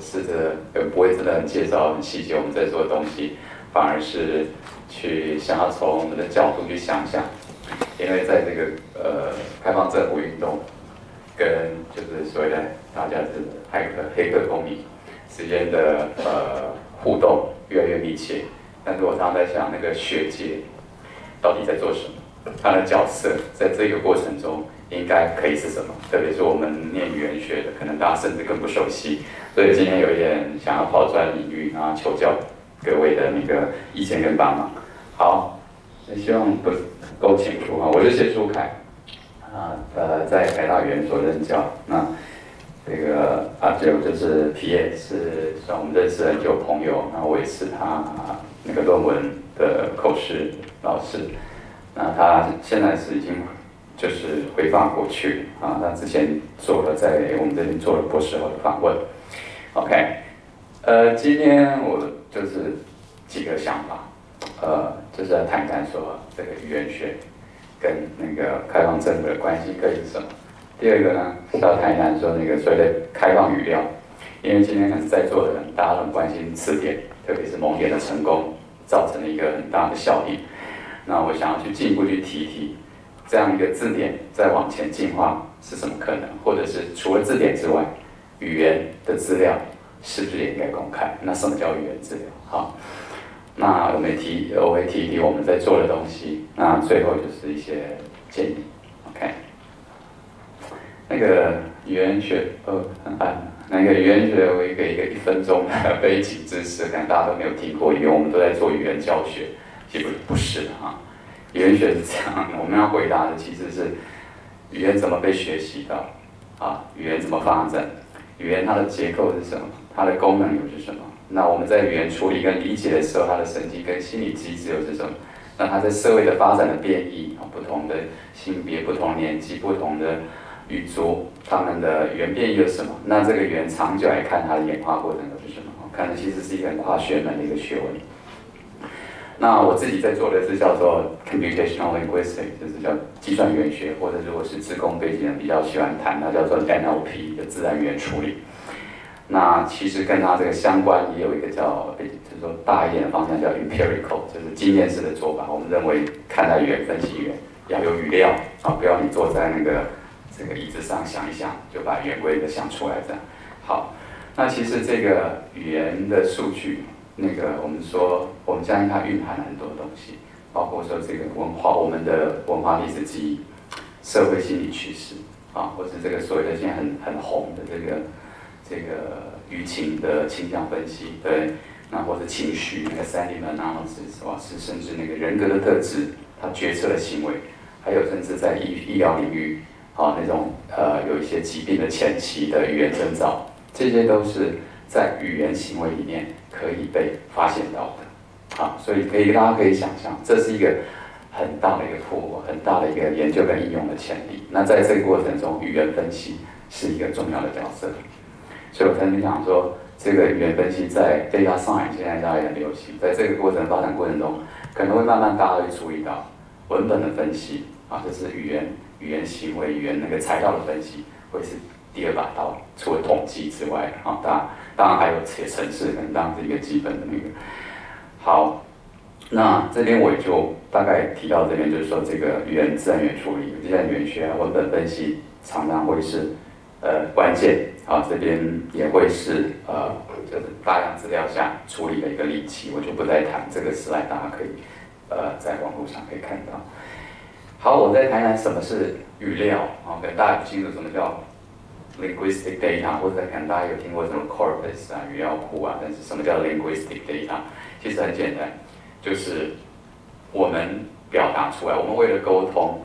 试着也不会真的很介绍很细节我们在做的东西，反而是去想要从我们的角度去想想，因为在这个呃开放政府运动跟就是所谓的大家是黑客黑客公民之间的呃互动越来越密切，但是我常常在想那个学界到底在做什么，他的角色在这个过程中。应该可以是什么？特别是我们念语言学的，可能大家甚至更不熟悉。所以今天有一点想要抛砖引玉啊，求教各位的那个意见跟帮忙。好，希望不够清楚啊。我是谢书凯啊，呃，在台大语言所任教。那这个阿九就是 P A，是我们认识很久朋友。那我也是他那个论文的口试老师。那他现在是已经。就是回放过去啊，那之前做了在我们这边做了博士后的访问。OK，呃，今天我就是几个想法，呃，就是要谈谈说这个语言学跟那个开放政府的关系可以是什么。第二个呢是要谈一谈说那个所谓的开放语料，因为今天可能在座的人大家都很关心词典，特别是蒙典的成功造成了一个很大的效应。那我想要去进一步去提一提。这样一个字典再往前进化是什么可能？或者是除了字典之外，语言的资料是不是也应该公开？那什么叫语言资料？好，那我们提，我会提一提我们在做的东西。那最后就是一些建议。OK，那个语言学，呃，很暗。那个语言学，我给一个一分钟的背景知识，可能大家都没有听过，因为我们都在做语言教学，基本不是的哈。语言学是这样，我们要回答的其实是语言怎么被学习到，啊，语言怎么发展，语言它的结构是什么，它的功能又是什么？那我们在语言处理跟理解的时候，它的神经跟心理机制又是什么？那它在社会的发展的变异啊，不同的性别、不同年纪、不同的语族，他们的语言变异是什么？那这个语言长久来看，它的演化过程又是什么？看的其实是一个很跨学门的一个学问。那我自己在做的是叫做 computational linguistics，就是叫计算语言学，或者如果是自工背景人比较喜欢谈，那叫做 NLP 的自然语言处理。那其实跟它这个相关也有一个叫，就是说大一点的方向叫 empirical，就是经验式的做法。我们认为看待语言分析员要有语料啊，不要你坐在那个这个椅子上想一想就把语言规则想出来这样。好，那其实这个语言的数据。那个，我们说，我们相信它蕴含了很多东西，包括说这个文化，我们的文化历史记忆、社会心理趋势啊，或者这个所谓的现在很很红的这个这个舆情的倾向分析，对，那或者情绪那个 sentiment 然后是，是甚至那个人格的特质，他决策的行为，还有甚至在医医疗领域啊那种呃有一些疾病的前期的语言征兆，这些都是在语言行为里面。可以被发现到的，啊，所以可以大家可以想象，这是一个很大的一个破，很大的一个研究跟应用的潜力。那在这个过程中，语言分析是一个重要的角色。所以我曾经讲说，这个语言分析在 data science 现在大家也很流行，在这个过程发展过程中，可能会慢慢大家会注意到文本的分析，啊，就是语言语言行为语言那个材料的分析，会是。第二把刀，除了统计之外，啊，当然，当然还有些城市可能当是一个基本的那个。好，那这边我也就大概提到这边，就是说这个语言自然语言处理、自然语言学啊、文本分析，常常会是呃关键啊，这边也会是呃就是大量资料下处理的一个利器，我就不再谈这个时代，大家可以呃在网络上可以看到。好，我再谈谈什么是语料啊，可能大家不清楚什么叫。Linguistic data，或者可能大家有听过什么 corpus 啊、语料库啊，但是什么叫 linguistic data？其实很简单，就是我们表达出来，我们为了沟通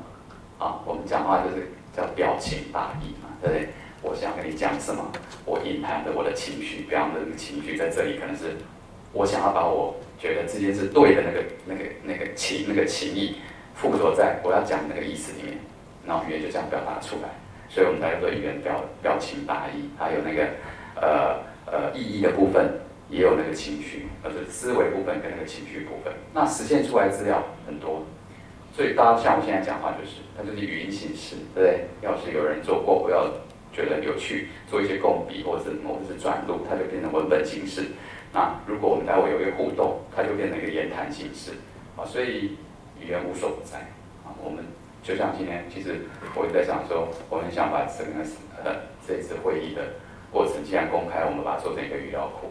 啊，我们讲话就是叫表情大意嘛，对不对？我想跟你讲什么，我隐含的我的情绪，比方说这个情绪在这里，可能是我想要把我觉得这件事对的那个、那个、那个情、那个情意附着在我要讲的那个意思里面，然后语言就这样表达出来。所以我们才做语言表表情达意，还有那个呃呃意义的部分，也有那个情绪，呃是思维部分跟那个情绪部分。那实现出来资料很多，所以大家像我现在讲话就是，它就是语音形式，对不对？要是有人做过，我要觉得有趣，做一些共笔或者或者是转录，它就变成文本形式。那如果我们待会有一个互动，它就变成一个言谈形式。啊，所以语言无所不在。啊，我们就像今天，其实我也在想说，我们想把整个呃这次会议的过程既然公开，我们把它做成一个语料库，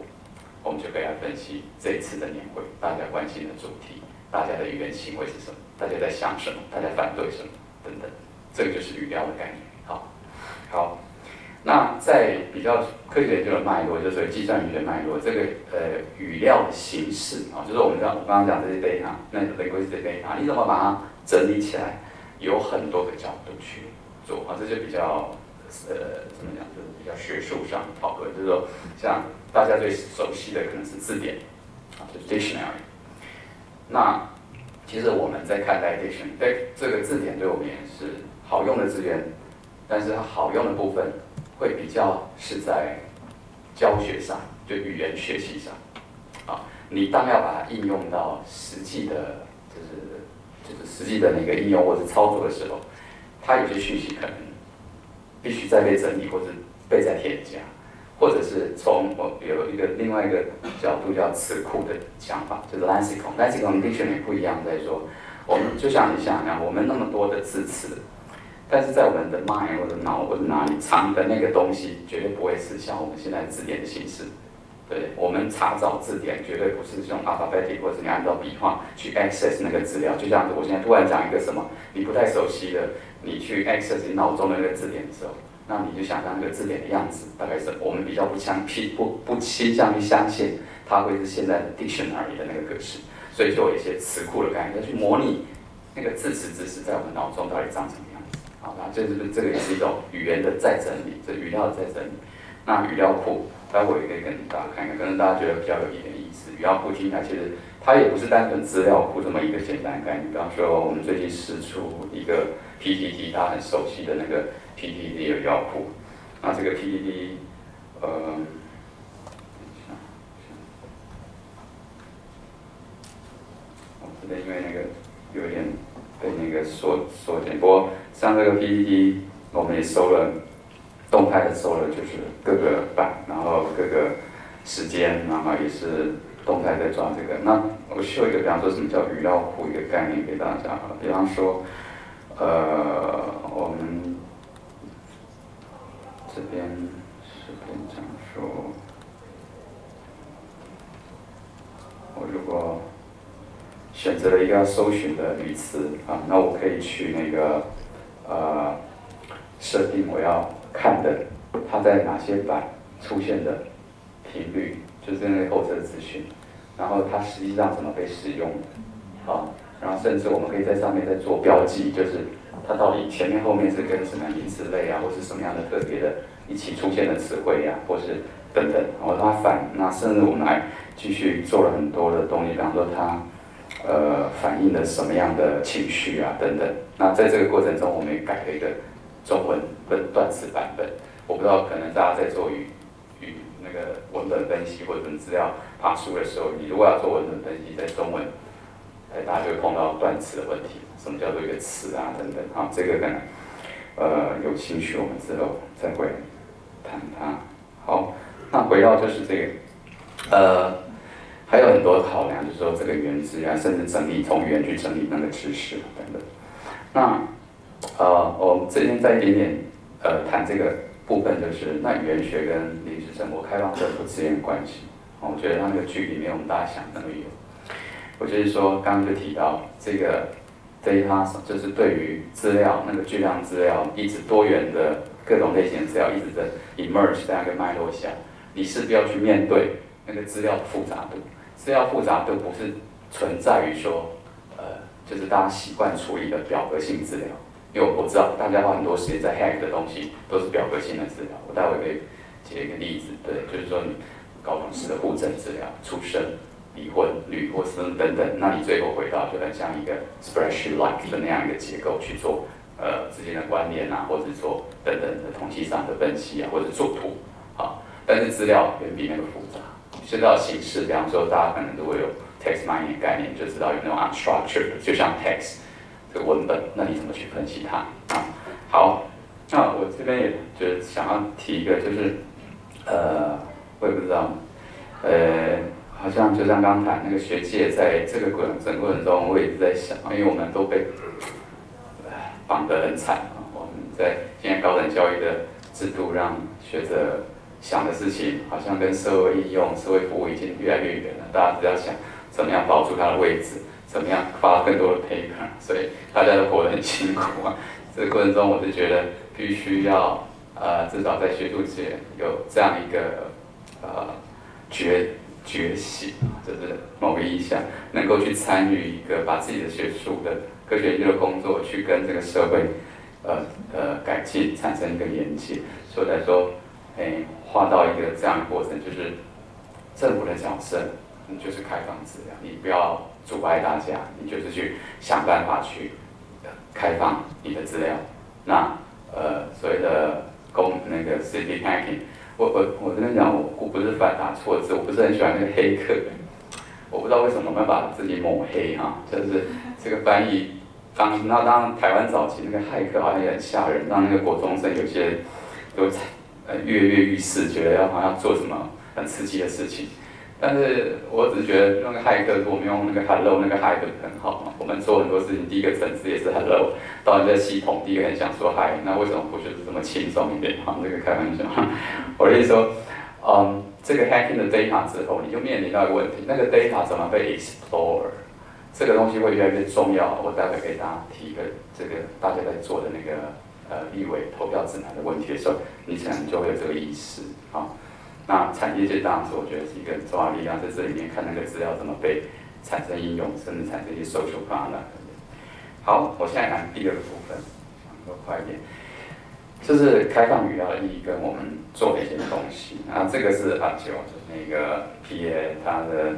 我们就可以来分析这一次的年会大家关心的主题，大家的语言行为是什么，大家在想什么，大家反对什么等等，这个就是语料的概念。好，好。那在比较科学研究的脉络，就是计算语言脉络，这个呃语料的形式啊，就是我们刚我刚刚讲这些 data，那 language data，你怎么把它整理起来？有很多个角度去做啊，这就比较呃怎么讲，就是比较学术上讨论，就是说像大家最熟悉的可能是字典啊，就是 dictionary。那其实我们在看待 dictionary，对这个字典对我们也是好用的资源，但是它好用的部分。会比较是在教学上，就语言学习上，啊，你当要把它应用到实际的，实际的那个应用或者操作的时候，它有些讯息可能必须再被整理或者被再添加，或者是从我有一个另外一个角度叫词库的想法，就是 lexicon，lexicon dictionary 不一样，在说我们就像你想想，我们那么多的字词。但是在我们的 mind 或者脑或者哪里藏的那个东西，绝对不会是像我们现在字典的形式。对，我们查找字典绝对不是用 alphabetic 或者你按照笔画去 access 那个资料。就像我现在突然讲一个什么你不太熟悉的，你去 access 你脑中的那个字典的时候，那你就想象那个字典的样子，大概是我们比较不相批不不倾向于相信它会是现在的 dictionary 的那个格式，所以就有一些词库的概念，要去模拟那个字词知识在我们脑中到底长什么样子。好，那这是这个也是一种语言的再整理，这语料的再整理。那语料库，待会也可以跟大家看一看，可能大家觉得比较有一点意思。语料库听起来其实它也不是单纯资料库这么一个简单概念。比方说，我们最近试出一个 PTT，大家很熟悉的那个 PTT 的语料库。那这个 PTT，呃，我这边因为那个有点被那个缩缩减，不过。像这个 PPT，我们也收了动态的收了，就是各个版，然后各个时间，然后也是动态在抓这个。那我秀一个，比方说什么叫语料库一个概念给大家。比方说，呃，我们这边是边讲说，我如果选择了一个搜寻的语词啊，那我可以去那个。呃，设定我要看的，它在哪些版出现的频率，就是那个后侧资讯，然后它实际上怎么被使用，啊，然后甚至我们可以在上面再做标记，就是它到底前面后面是跟什么名词类啊，或是什么样的特别的一起出现的词汇呀，或是等等，然后它反，那甚至我们还继续做了很多的东西，比方说它。呃，反映了什么样的情绪啊？等等。那在这个过程中，我们也改了一个中文分段词版本。我不知道，可能大家在做语语那个文本分析或者资料爬书的时候，你如果要做文本分析，在中文，哎，大家就会碰到断词的问题。什么叫做一个词啊？等等。好，这个可能呃有兴趣，我们之后再会谈它。好，那回到就是这个呃。还有很多考量，就是说这个原资源，甚至整理从语言去整理那个知识等等。那呃，我们这边再一点点呃谈这个部分，就是那语言学跟临时生活开放政府资源关系。我觉得它那个距离没有我们大家想那么远。我就是说，刚刚就提到这个 data，就是对于资料那个巨量资料，一直多元的各种类型的资料，一直在 emerge 在那个脉络下，你势必要去面对那个资料复杂度。资料复杂度不是存在于说，呃，就是大家习惯处理的表格性资料，因为我知道大家花很多时间在 hack 的东西都是表格性的资料。我待会可以举一个例子，对，就是说你高中时的户政资料、出生、离婚率或生等等，那你最后回到就很像一个 spreadsheet-like 的那样一个结构去做，呃，之间的关联啊，或者做等等的统计上的分析啊，或者做图，啊，但是资料远比那个复杂。知道形式，比方说，大家可能都会有 text mining 概念，就知道有那种 unstructured，就像 text 文本，那你怎么去分析它啊？好，那我这边也觉得想要提一个，就是呃，我也不知道，呃，好像就像刚谈那个学界在这个过程过程中，我也直在想，因为我们都被绑得很惨啊。我们在现在高等教育的制度，让学者想的事情，好像跟社会应用、社会服务已经越来越远了。大家只要想怎么样保住他的位置，怎么样发更多的 paper，所以大家都活得很辛苦啊。这个过程中，我是觉得必须要呃，至少在学术界有这样一个呃觉觉醒，就是某个意向，能够去参与一个把自己的学术的科学研究的工作，去跟这个社会呃呃改进产生一个连接。所以来说，哎，画到一个这样的过程，就是政府的角色，你就是开放资料，你不要阻碍大家，你就是去想办法去。开放你的资料，那呃所谓的公那个 city hacking，我我我这边讲，我我不是反打错字，我不是很喜欢那个黑客，我不知道为什么我们把自己抹黑哈，就是这个翻译当那当台湾早期那个骇客好像也很吓人，让那个国中生有些都呃跃跃欲试，觉得要好像做什么很刺激的事情。但是我只是觉得那个骇客，我们用那个 hello 那个 hi 不是很好嘛？我们做很多事情，第一个层次也是 hello，到你的系统，第一个很想说 hi，那为什么不就是这么轻松一点？哈，这个开玩笑。我的意思说，嗯，这个 hacking 的 data 之后，你就面临到一个问题，那个 data 怎么被 explore？这个东西会越来越重要。我待会给大家提一个这个大家在做的那个呃立委投票指南的问题的时候，你可能就会有这个意识啊。那产业界当然是我觉得是一个很重要力量，在这里面看那个资料怎么被产生应用，甚至产生一些 social partner。好，我现在谈第二个部分，说快一点，就是开放语料的意义跟我们做的一些东西。然后这个是阿九那个 PA 他的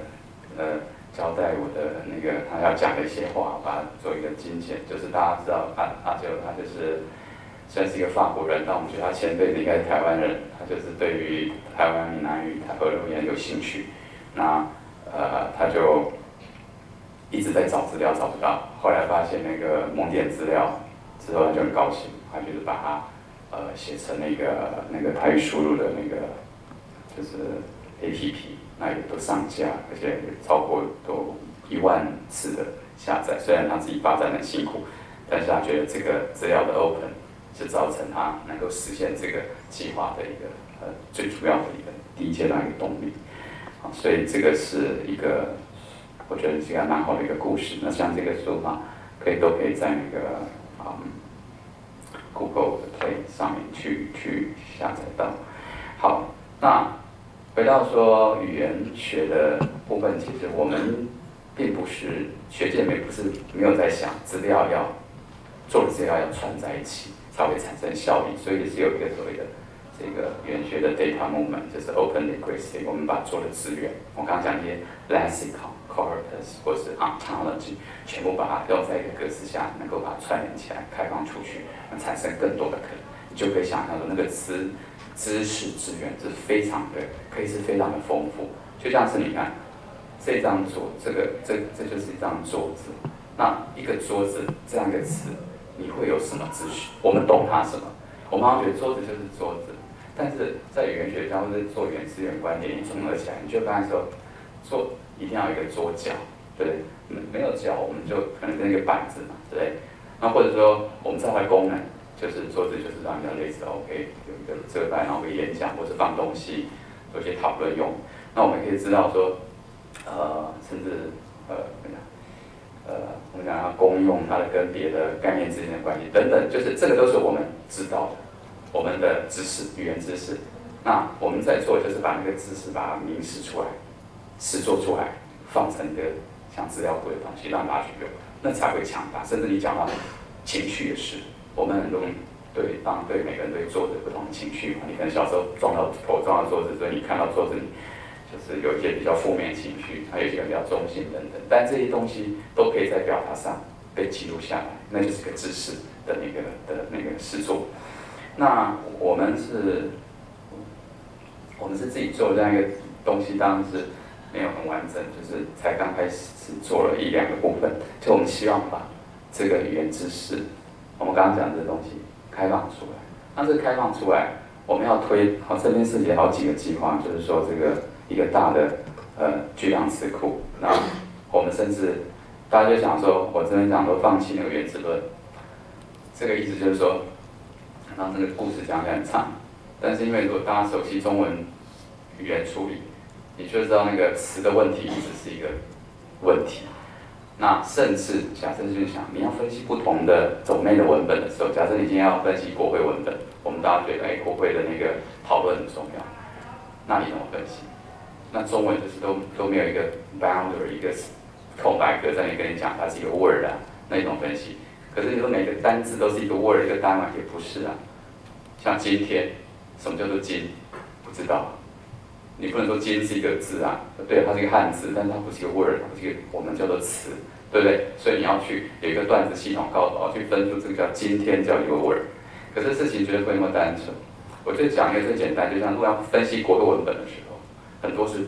呃交代我的那个他要讲的一些话，把它做一个精简。就是大家知道阿阿九他就是。虽然是一个法国人，但我们觉得他前辈子应该是台湾人。他就是对于台湾闽南语、台和语言有兴趣。那呃，他就一直在找资料，找不到。后来发现那个蒙电资料之后，他就很高兴，他就是把它呃写成那个那个台语输入的那个就是 APP，那也都上架，而且超过都一万次的下载。虽然他自己发展很辛苦，但是他觉得这个资料的 open。是造成他能够实现这个计划的一个呃最主要的一个第一阶段一个动力，啊，所以这个是一个我觉得是一个蛮好的一个故事。那像这个说法，可以都可以在那个啊 Google Play 上面去去下载到。好，那回到说语言学的部分，其实我们并不是学界面不是没有在想资料要做的资料要串在一起。才会产生效益，所以也是有一个所谓的这个语言学的 data movement，就是 open linguistics。我们把做的资源，我刚刚讲一些 lexical corpus 或是 ontology，全部把它用在一个格式下，能够把它串联起来，开放出去，产生更多的可能。你就可以想象说，那个知知识资源是非常的，可以是非常的丰富。就像是你看这张桌，这个这这就是一张桌子，那一个桌子这样一个词。你会有什么资讯？我们懂它什么？我们好像觉得桌子就是桌子，但是在语言学家或者做语言资源观点，你综合起来，你就发现说，桌一定要有一个桌角，对不对？没有角，我们就可能跟一个板子嘛，对不对？那或者说我们在外功能，就是桌子就是让人家类似 OK，有一个遮盖，然后可以演讲或者放东西，做一些讨论用。那我们可以知道说，呃，甚至呃怎样？呃，我们讲要公用，它的跟别的概念之间的关系等等，就是这个都是我们知道的，我们的知识，语言知识。那我们在做，就是把那个知识把它明示出来，实做出来，放成一个像资料库的东西，让大家去用，那才会强大。甚至你讲到情绪也是，我们很容易对当对每个人对桌子不同的情绪嘛，你可能小时候撞到头撞到桌子，所以你看到桌子你。就是有一些比较负面情绪，还有一些比较中性等等，但这些东西都可以在表达上被记录下来，那就是个知识的那个的那个诗作。那我们是，我们是自己做这样一个东西，当然是没有很完整，就是才刚开始只做了一两个部分。就我们希望把这个语言知识，我们刚刚讲的东西开放出来，那这开放出来，我们要推好这边涉及好几个计划，就是说这个一个大的呃巨量词库，那我们甚至大家就想说，我这边讲说放弃那个原子论，这个意思就是说，让这个故事讲起来很长，但是因为如果大家熟悉中文语言处理，你就知道那个词的问题一直是一个问题。那甚至假设就是想，你要分析不同的种类的文本的时候，假设你今天要分析国会文本，我们大家觉得哎，国会的那个讨论很重要，那你怎么分析？那中文就是都都没有一个 boundary 一个空白格在那跟你讲，它是一个 word 啊，那一种分析。可是你说每个单字都是一个 word 一个单位，也不是啊。像今天，什么叫做今？不知道。你不能说“今”是一个字啊，对，它是一个汉字，但是它不是一个 word，它不是一个我们叫做词，对不对？所以你要去有一个段子系统告诉我，去分出这个叫今天叫一个 word。可是事情绝对不会那么单纯。我就讲一个最简单，就像如果要分析国的文本的时候，很多是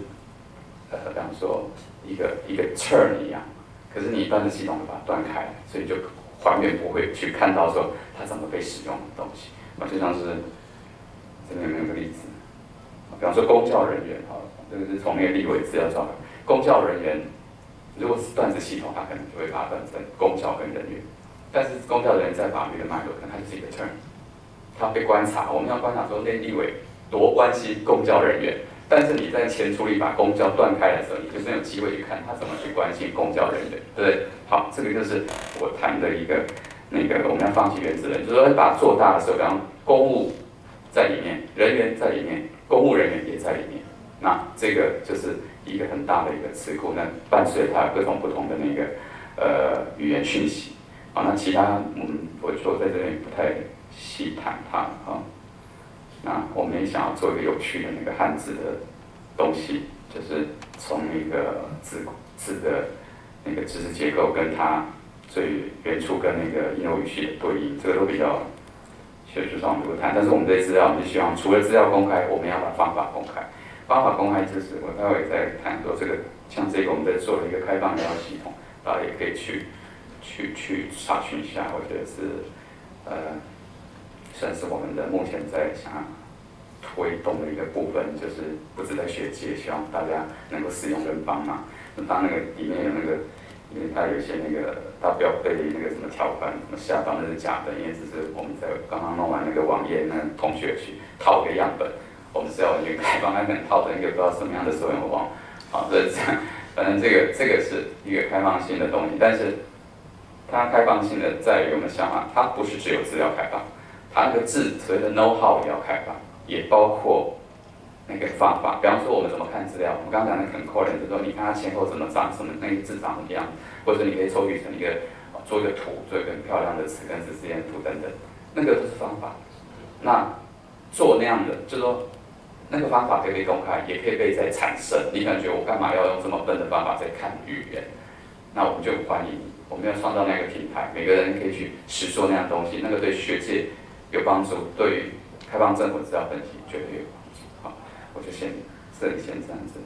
呃，比方说一个一个 turn 一样，可是你段子系统会把它断开，所以就还原不会去看到说它怎么被使用的东西。啊，就像是这边有没有个例子？比方说公教人员，哈，这个是从那个立委资料上来。公教人员如果是断子系统，它可能就会把它断成公教跟人员。但是公教人员在法律的脉络，可能它就是一个 term，它被观察。我们要观察说，那立委多关心公教人员，但是你在前处理把公交断开的时候，你就没有机会去看他怎么去关心公交人员，对不对？好，这个就是我谈的一个那个我们要放弃原子论，就是说把它做大的时候，然后公务在里面，人员在里面。公务人员也在里面，那这个就是一个很大的一个词库，那伴随它各种不同的那个呃语言讯息，啊，那其他嗯，我说在这里不太细谈它啊，那我们也想要做一个有趣的那个汉字的东西，就是从那个字字的那个知识结构跟它最原初跟那个应有语系的对应，这个都比较。学术上不谈，但是我们这些资料，我们希望除了资料公开，我们要把方法公开。方法公开就是我待会在谈说这个，像这个我们在做了一个开放的系统，大家也可以去去去查询一下。我觉得是呃，算是我们的目前在想推动的一个部分，就是不止在学界，希望大家能够使用跟帮忙。那当那个里面有那个。因为它有些那个，它不要背那个什么条款，什么下方那是假的，因为只是我们在刚刚弄完那个网页，那同学去套个样本，我们是要完全开放，那可能套的一个不知道什么样的手用网，好，这这样，反正这个这个是一个开放性的东西，但是它开放性的在于我们想法，它不是只有资料开放，它那个字所谓的 know how 也要开放，也包括。那个方法，比方说我们怎么看资料，我们刚刚讲的很 core 就是说，你看它前后怎么长，什么那个字长什么样，或者你可以抽取成一个，做一个图，做一个很漂亮的词根词之间的图等等，那个都是方法。那做那样的，就是说那个方法可以被公开，也可以被再产生。你感觉我干嘛要用这么笨的方法在看语言？那我们就欢迎，我们要创造那个平台，每个人可以去实说那样东西，那个对学界有帮助，对于开放政府资料分析绝对有帮助。好。我就先这里先这样子。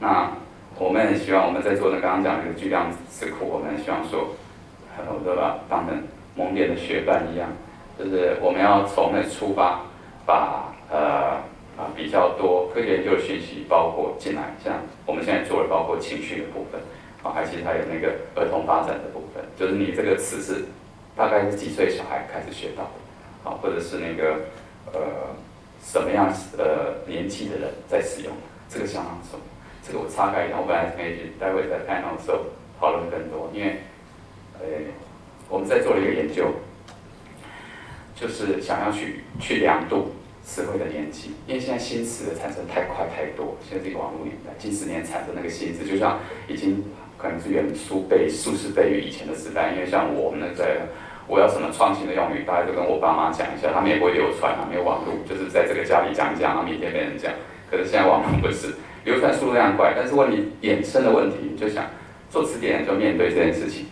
那我们也希望我们在做的刚刚讲那个巨量词库，我们希望说，我都把当成蒙面的学伴一样，就是我们要从那出发，把呃啊比较多科学研究的讯息包括进来，像我们现在做的包括情绪的部分，啊，还有其实还有那个儿童发展的部分，就是你这个词是大概是几岁小孩开始学到的，或者是那个呃。什么样呃年纪的人在使用这个相当重，这个我岔开一下，我本来可以待会在开的时候讨论更多，因为呃我们在做了一个研究，就是想要去去量度词汇的年纪，因为现在新词的产生太快太多，现在这个网络年代，近十年产生那个新词，就像已经可能是远数倍、数十倍于以前的时代，因为像我们呢在。我要什么创新的用语，大概都跟我爸妈讲一下，他们也不会流传啊，没有网络，就是在这个家里讲一讲，然后明天没人讲。可是现在网络不是流传速度非常快，但是问你衍生的问题，你就想做词典就面对这件事情。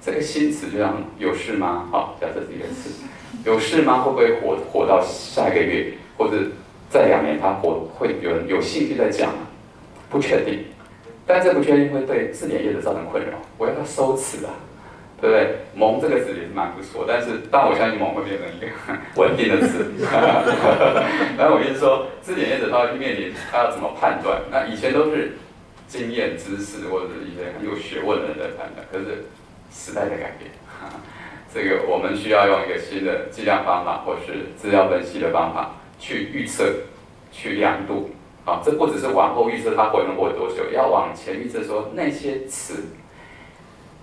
这个新词就像有事吗？好，假设是一个词，有事吗？会不会火火到下一个月，或者在两年它火会有人有兴趣在讲？不确定，但这不确定会对字典业者造成困扰。我要不要收词啊？对不对？萌这个词也是蛮不错，但是但我相信萌会变成一个稳定的词。然后我就说，字典业者他会面临他要怎么判断？那以前都是经验知识或者是一些很有学问的人在判断，可是时代在改变，这个我们需要用一个新的计量方法，或是资料分析的方法去预测、去量度。啊，这不只是往后预测它会能活多久，要往前预测说那些词。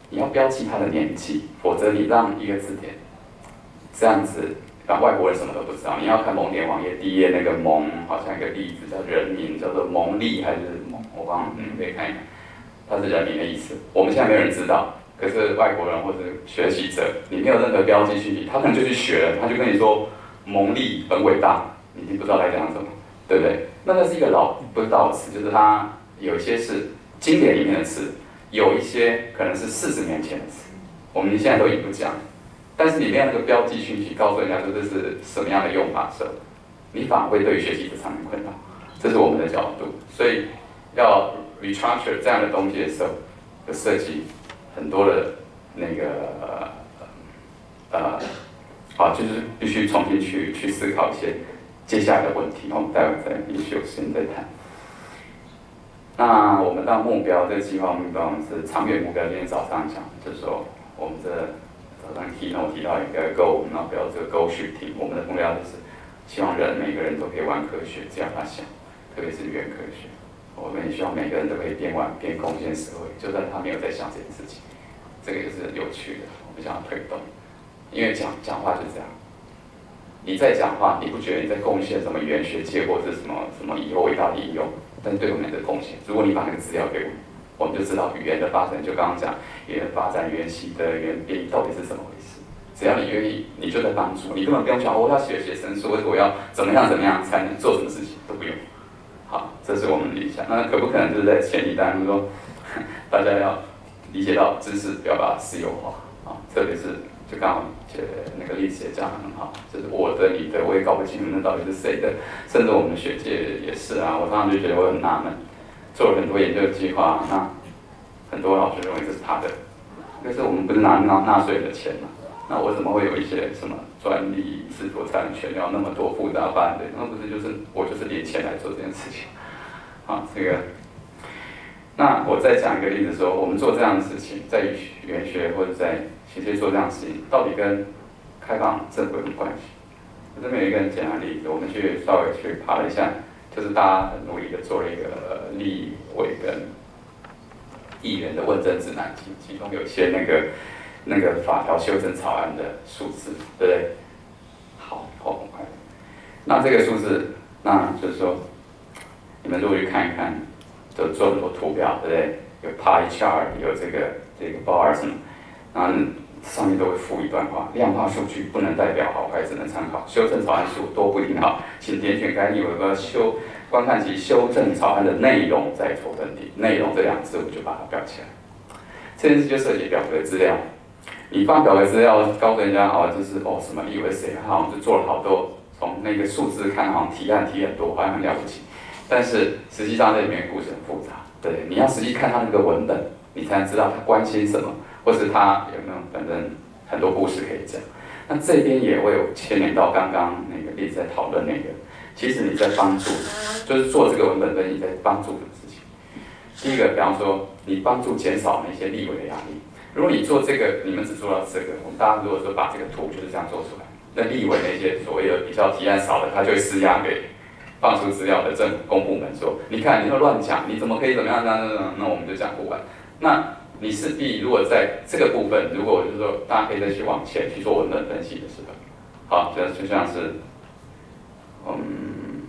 你要标记它的年纪，否则你让一个字典这样子让外国人什么都不知道。你要看蒙典网页第一页那个蒙，好像一个例子叫人民，叫做蒙利还是蒙，我忘了，嗯，可以看一看，它是人民的意思。我们现在没有人知道，可是外国人或者学习者，你没有任何标记信息，他可能就去学了，他就跟你说蒙利很伟大，你已经不知道在讲什么，对不对？那那是一个老不知道词，就是它有些是经典里面的词。有一些可能是四十年前的词，我们现在都已经不讲，但是里面那个标记讯息告诉人家说这是什么样的用法时候，你反而会对学习者产生困扰，这是我们的角度。所以要 restructure 这样的东西的时候，要设计很多的那个呃，好，就是必须重新去去思考一些接下来的问题。我们待会再也许有时间再谈。那我们到目标，这个计划目标是长远目标。今天早上讲，就是说我们这早上提到提到一个 goal，那标这个 goal shifting，我们的目标就是希望人每个人都可以玩科学，只要他想，特别是语言科学。我们也希望每个人都可以边玩边贡献社会，就算他没有在想这件事情，这个也是有趣的。我们想要推动，因为讲讲话就是这样，你在讲话，你不觉得你在贡献什么语言学界或者什么什么以后伟大的应用？但对我们的贡献，如果你把那个资料给我们，我们就知道语言的发展。就刚刚讲语言发展、语言习得、语言变异到底是怎么回事。只要你愿意，你就在帮助。你根本不用讲，我要写写生书，我要怎么样怎么样才能做什么事情，都不用。好，这是我们理想。那可不可能就是在前提当中说，大家要理解到知识要把它私有化啊，特别是。就刚好，这那个例子也讲得很好，就是我的、你的，我也搞不清楚那到底是谁的，甚至我们学界也是啊。我当时就觉得我很纳闷，做了很多研究计划，那很多老师认为这是他的，可是我们不是拿纳纳税的钱嘛？那我怎么会有一些什么专利、制作产权要那么多复杂办的？那不是就是我就是领钱来做这件事情？好，这个。那我再讲一个例子，说我们做这样的事情，在语言学或者在。直接做这样事情，到底跟开放政府有什么关系？我这边有一个很简单的例子，我们去稍微去爬了一下，就是大家很努力的做了一个立委跟议员的问政指南，其其中有一些那个那个法条修正草案的数字，对不对？好，好，很快。那这个数字，那就是说，你们如果去看一看，就做很多图表，对不对？有 pie chart，有这个这个 bar 什么，嗯。上面都会附一段话：量化数据不能代表好坏，只能参考。修正草案数多不一定好，请点选该立委个修观看其修正草案的内容再做分题。内容这两个字，我就把它标起来。这件事就涉及表格资料。你放表格资料，告诉人家哦，就是哦什么立委谁，好像就做了好多，从那个数字看，好像提案提很多，好像很了不起。但是实际上这里面故事很复杂，对，你要实际看他那个文本，你才能知道他关心什么。或是他有没有，反正很多故事可以讲。那这边也会有牵连到刚刚那个例子在讨论那个，其实你在帮助，就是做这个文本分析在帮助什么事情？第一个，比方说你帮助减少那些立委的压力。如果你做这个，你们只做到这个，我们大家如果说把这个图就是这样做出来，那立委那些所谓的比较提案少的，他就会施压给放出资料的政府公部门说，你看你要乱讲，你怎么可以怎么样？那那那我们就讲不完。那你势必如果在这个部分，如果就是说大家可以再去往前去做文本分析的时候，好，就就像是，嗯，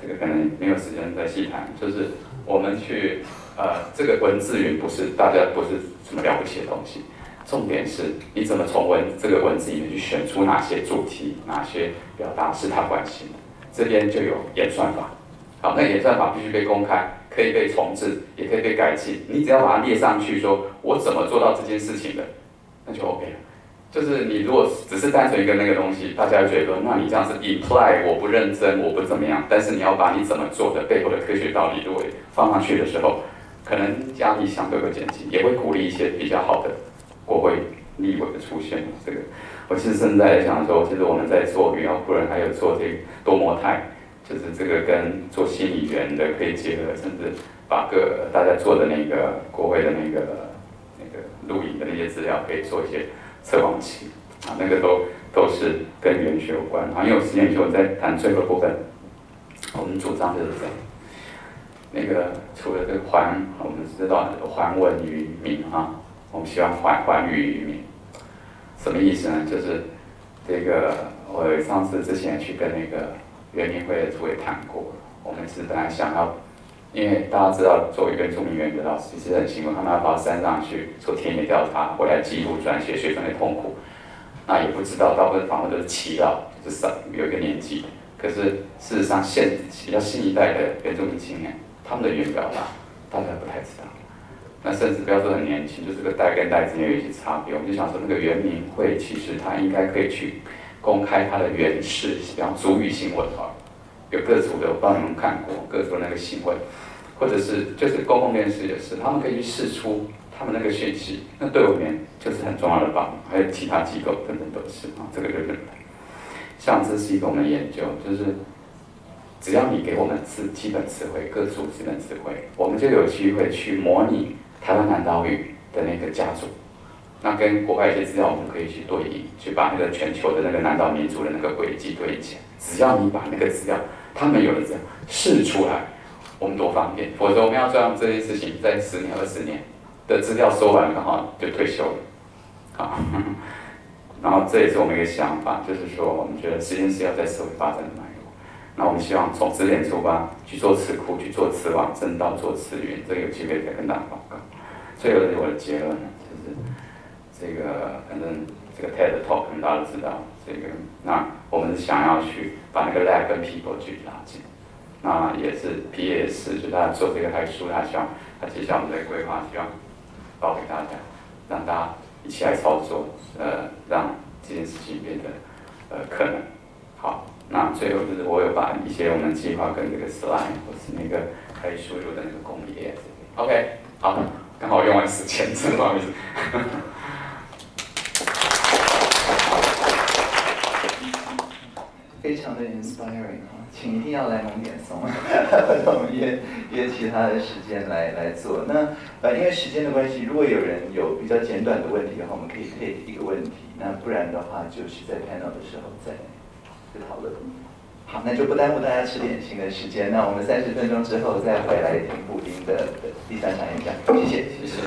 这个可能没有时间再细谈，就是我们去呃，这个文字云不是大家不是什么了不起的东西，重点是你怎么从文这个文字里面去选出哪些主题、哪些表达是他关心的，这边就有演算法，好，那演算法必须被公开。可以被重置，也可以被改进。你只要把它列上去，说我怎么做到这件事情的，那就 OK 了。就是你如果只是单纯一个那个东西，大家觉得，那你这样是 imply 我不认真，我不怎么样。但是你要把你怎么做的背后的科学道理如果放上去的时候，可能压力相对会减轻，也会鼓励一些比较好的国会立委的出现。这个，我其实正在想说，其实我们在做云奥夫人，还有做这个多模态，就是这个跟做心理员的可以结合，甚至把各大家做的那个国会的那个那个录影的那些资料，可以做一些测谎器啊，那个都都是跟原学有关。啊，因为时间就在谈最后部分，我们主张就是这样。那个除了这个还，我们知道还文于民啊，我们希望还还于民，什么意思呢？就是这个我上次之前去跟那个原民会的主也谈过，我们是本来想要，因为大家知道作为原住民园的老师其实很辛苦，他们要到山上去做田野调查，回来记录转写学生的痛苦，那也不知道大部分访问都是祈祷，就是上有一个年纪，可是事实上现比较新一代的原住民青年。他们的语言表达，大家不太知道。那甚至不要说很年轻，就是个代跟代之间有一些差别。我们就想说，那个原民会其实他应该可以去公开他的原始，比方族语新闻啊，有各族的，我帮你们看过各族那个新闻，或者是就是公共电视也是，他们可以去试出他们那个讯息，那对我们就是很重要的帮还有其他机构等等都是啊，这个就认像这是一个我们研究，就是。只要你给我们词基本词汇，各组基本词汇，我们就有机会去模拟台湾南岛语的那个家族。那跟国外一些资料，我们可以去对应，去把那个全球的那个南岛民族的那个轨迹对应起来。只要你把那个资料，他们有的资料试出来，我们多方便。否则我们要这样这些事情，在十年、二十年的资料收完，刚好就退休了。好，然后这也是我们一个想法，就是说，我们觉得实验室要在社会发展的脉络。那我们希望从支点出发去做词库，去做词网，正道做词源，这个有机会再跟大家报告。最后我的结论这个，反正这个 TED Talk 大家都知道，这个那我们是想要去把那个 lab 跟 people 去拉近。那也是 P 也是，就大家做这个台书，他希望他接下来我们的规划，希望报给大家，让大家一起来操作，呃，让这件事情变得呃可能好。那最后就是我有把一些我们计划跟这个 slide 或是那个可以输入的那个工业，OK，好，刚好用完时间，真不好意思。非常的 inspiring 啊，请一定要来蒙点松，我们约约其他的时间来来做。那呃，因为时间的关系，如果有人有比较简短的问题的话，我们可以配一个问题；那不然的话，就是在 panel 的时候再。讨论好，那就不耽误大家吃点心的时间。那我们三十分钟之后再回来听布丁的第三场演讲。谢谢，谢谢。